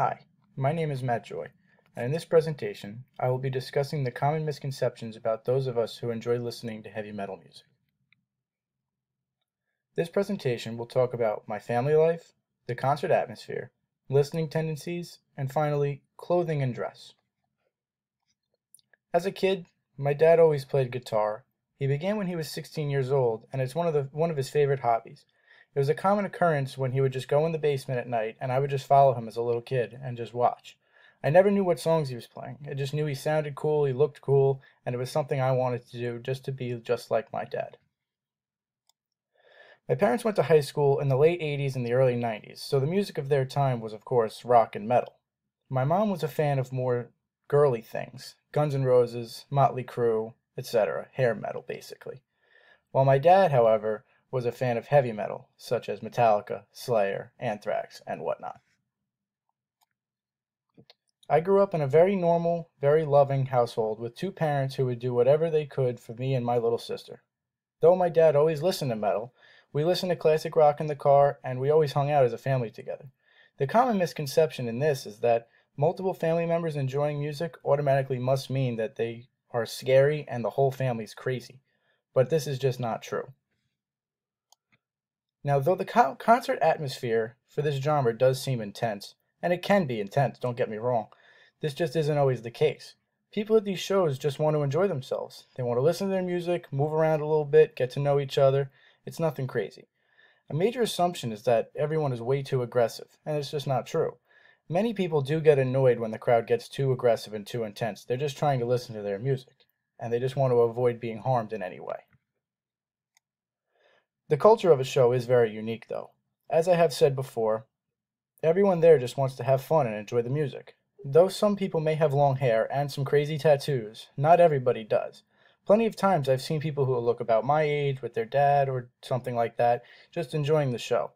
Hi, my name is Matt Joy, and in this presentation, I will be discussing the common misconceptions about those of us who enjoy listening to heavy metal music. This presentation will talk about my family life, the concert atmosphere, listening tendencies, and finally, clothing and dress. As a kid, my dad always played guitar. He began when he was 16 years old, and it's one of the one of his favorite hobbies. It was a common occurrence when he would just go in the basement at night, and I would just follow him as a little kid and just watch. I never knew what songs he was playing. I just knew he sounded cool, he looked cool, and it was something I wanted to do just to be just like my dad. My parents went to high school in the late 80s and the early 90s, so the music of their time was, of course, rock and metal. My mom was a fan of more girly things Guns N' Roses, Motley Crue, etc., hair metal, basically. While my dad, however, was a fan of heavy metal, such as Metallica, Slayer, Anthrax, and whatnot. I grew up in a very normal, very loving household with two parents who would do whatever they could for me and my little sister. Though my dad always listened to metal, we listened to classic rock in the car and we always hung out as a family together. The common misconception in this is that multiple family members enjoying music automatically must mean that they are scary and the whole family's crazy. But this is just not true. Now, though the co- concert atmosphere for this genre does seem intense, and it can be intense, don't get me wrong, this just isn't always the case. People at these shows just want to enjoy themselves. They want to listen to their music, move around a little bit, get to know each other. It's nothing crazy. A major assumption is that everyone is way too aggressive, and it's just not true. Many people do get annoyed when the crowd gets too aggressive and too intense. They're just trying to listen to their music, and they just want to avoid being harmed in any way. The culture of a show is very unique, though. As I have said before, everyone there just wants to have fun and enjoy the music. Though some people may have long hair and some crazy tattoos, not everybody does. Plenty of times I've seen people who look about my age with their dad or something like that, just enjoying the show.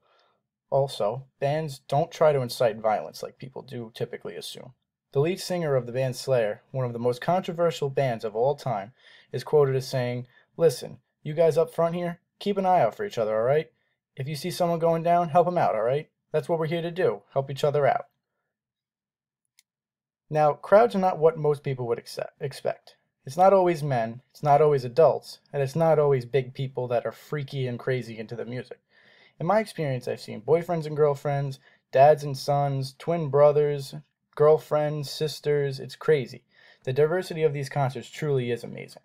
Also, bands don't try to incite violence like people do typically assume. The lead singer of the band Slayer, one of the most controversial bands of all time, is quoted as saying, Listen, you guys up front here, keep an eye out for each other, all right? If you see someone going down, help them out, all right? That's what we're here to do, help each other out. Now, crowds are not what most people would accept, expect. It's not always men, it's not always adults, and it's not always big people that are freaky and crazy into the music. In my experience, I've seen boyfriends and girlfriends, dads and sons, twin brothers, girlfriends, sisters. It's crazy. The diversity of these concerts truly is amazing.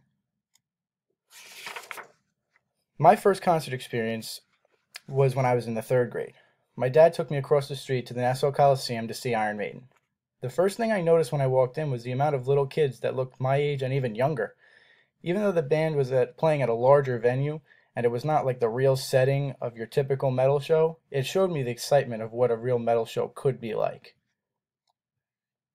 My first concert experience was when I was in the third grade. My dad took me across the street to the Nassau Coliseum to see Iron Maiden. The first thing I noticed when I walked in was the amount of little kids that looked my age and even younger. Even though the band was at, playing at a larger venue and it was not like the real setting of your typical metal show, it showed me the excitement of what a real metal show could be like.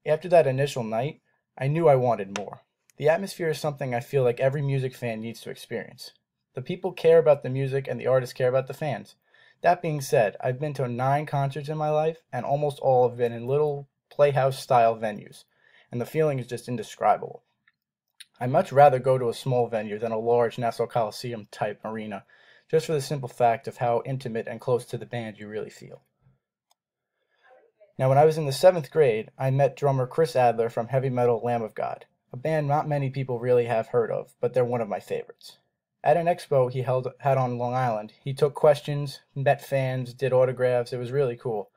After that initial night, I knew I wanted more. The atmosphere is something I feel like every music fan needs to experience. The people care about the music and the artists care about the fans. That being said, I've been to nine concerts in my life, and almost all have been in little playhouse style venues, and the feeling is just indescribable. I'd much rather go to a small venue than a large Nassau Coliseum type arena, just for the simple fact of how intimate and close to the band you really feel. Now, when I was in the seventh grade, I met drummer Chris Adler from heavy metal Lamb of God, a band not many people really have heard of, but they're one of my favorites. At an expo he held had on Long Island, he took questions, met fans, did autographs. It was really cool.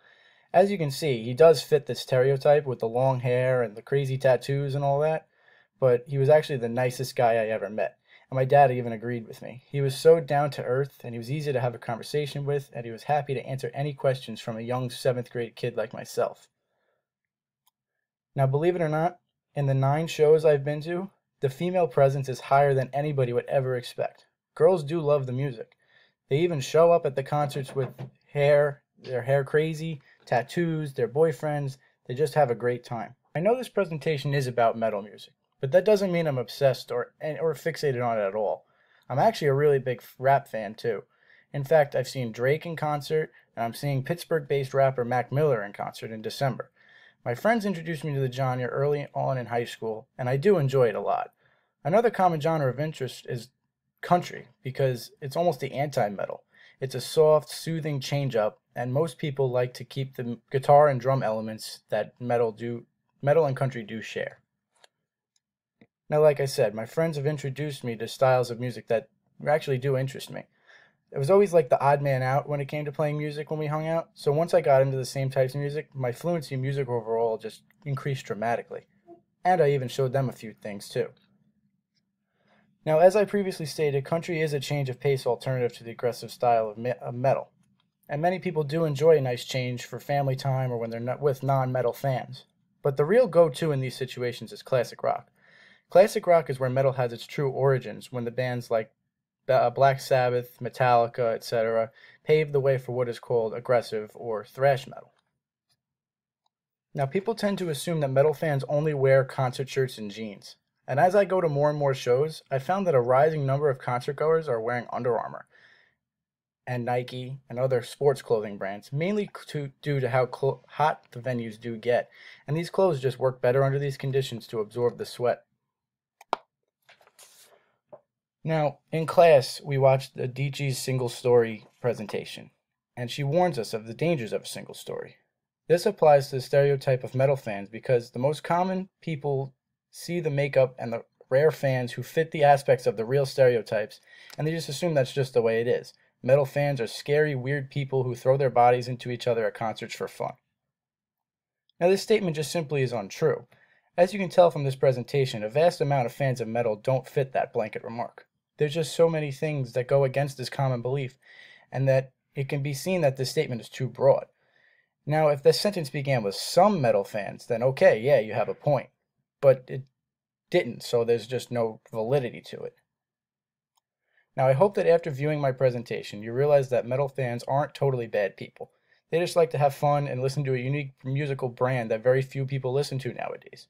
As you can see, he does fit the stereotype with the long hair and the crazy tattoos and all that, but he was actually the nicest guy I ever met. And my dad even agreed with me. He was so down to earth and he was easy to have a conversation with, and he was happy to answer any questions from a young seventh grade kid like myself. Now, believe it or not, in the nine shows I've been to, the female presence is higher than anybody would ever expect. Girls do love the music. They even show up at the concerts with hair, their hair crazy, tattoos, their boyfriends. They just have a great time. I know this presentation is about metal music, but that doesn't mean I'm obsessed or or fixated on it at all. I'm actually a really big rap fan too. In fact, I've seen Drake in concert, and I'm seeing Pittsburgh-based rapper Mac Miller in concert in December. My friends introduced me to the genre early on in high school, and I do enjoy it a lot. Another common genre of interest is country because it's almost the anti metal. It's a soft, soothing change up, and most people like to keep the guitar and drum elements that metal do metal and country do share. Now, like I said, my friends have introduced me to styles of music that actually do interest me. It was always like the odd man out when it came to playing music when we hung out, so once I got into the same types of music, my fluency in music overall just increased dramatically. And I even showed them a few things too. Now, as I previously stated, country is a change of pace alternative to the aggressive style of metal. And many people do enjoy a nice change for family time or when they're not with non metal fans. But the real go to in these situations is classic rock. Classic rock is where metal has its true origins when the bands like uh, Black Sabbath, Metallica, etc., paved the way for what is called aggressive or thrash metal. Now, people tend to assume that metal fans only wear concert shirts and jeans. And as I go to more and more shows, I found that a rising number of concert goers are wearing Under Armour and Nike and other sports clothing brands, mainly to, due to how hot the venues do get. And these clothes just work better under these conditions to absorb the sweat. Now, in class, we watched Adichie's single story presentation, and she warns us of the dangers of a single story. This applies to the stereotype of metal fans because the most common people see the makeup and the rare fans who fit the aspects of the real stereotypes, and they just assume that's just the way it is. Metal fans are scary, weird people who throw their bodies into each other at concerts for fun. Now, this statement just simply is untrue. As you can tell from this presentation, a vast amount of fans of metal don't fit that blanket remark there's just so many things that go against this common belief, and that it can be seen that this statement is too broad. Now, if the sentence began with some metal fans, then okay, yeah, you have a point. But it didn't, so there's just no validity to it. Now, I hope that after viewing my presentation, you realize that metal fans aren't totally bad people. They just like to have fun and listen to a unique musical brand that very few people listen to nowadays.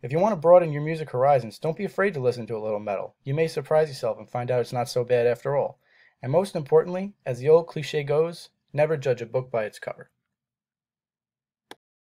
If you want to broaden your music horizons, don't be afraid to listen to a little metal. You may surprise yourself and find out it's not so bad after all. And most importantly, as the old cliche goes, never judge a book by its cover.